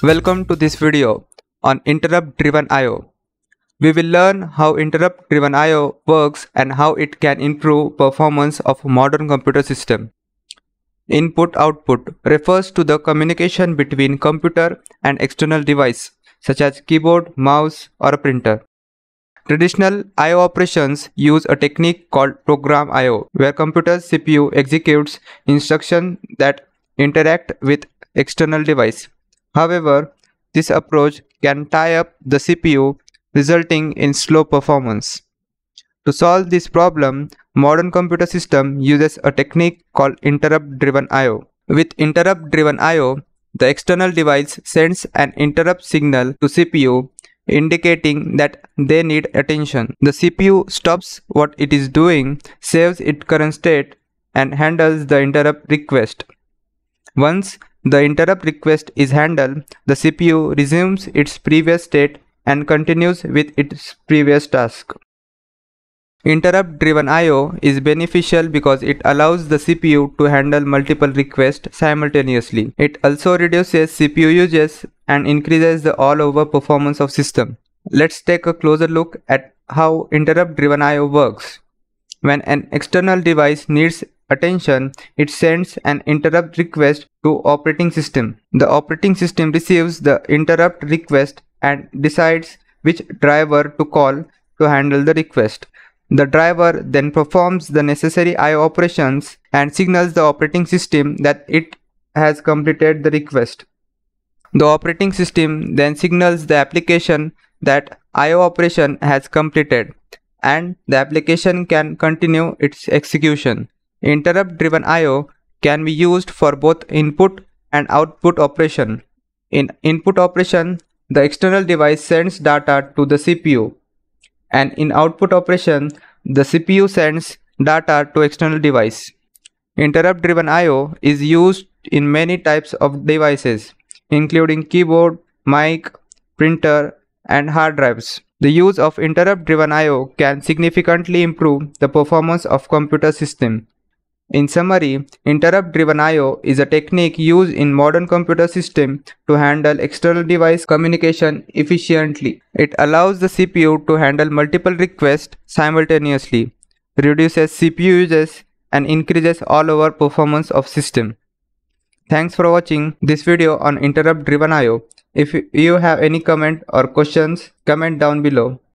Welcome to this video on interrupt driven IO. We will learn how interrupt driven IO works and how it can improve performance of modern computer system. Input output refers to the communication between computer and external device such as keyboard, mouse or a printer. Traditional I.O. operations use a technique called program I.O. where computer's CPU executes instructions that interact with external device. However, this approach can tie up the CPU resulting in slow performance. To solve this problem, modern computer system uses a technique called interrupt driven I.O. With interrupt driven I.O., the external device sends an interrupt signal to CPU indicating that they need attention. The CPU stops what it is doing, saves its current state, and handles the interrupt request. Once the interrupt request is handled, the CPU resumes its previous state and continues with its previous task. Interrupt driven IO is beneficial because it allows the CPU to handle multiple requests simultaneously. It also reduces CPU usage and increases the all-over performance of system. Let's take a closer look at how interrupt-driven I.O. works. When an external device needs attention, it sends an interrupt request to operating system. The operating system receives the interrupt request and decides which driver to call to handle the request. The driver then performs the necessary I.O. operations and signals the operating system that it has completed the request. The operating system then signals the application that IO operation has completed and the application can continue its execution. Interrupt driven IO can be used for both input and output operation. In input operation, the external device sends data to the CPU and in output operation, the CPU sends data to external device. Interrupt driven IO is used in many types of devices including keyboard, mic, printer, and hard drives. The use of interrupt-driven I.O. can significantly improve the performance of computer system. In summary, interrupt-driven I.O. is a technique used in modern computer system to handle external device communication efficiently. It allows the CPU to handle multiple requests simultaneously, reduces CPU uses, and increases all-over performance of system. Thanks for watching this video on interrupt driven IO. If you have any comment or questions, comment down below.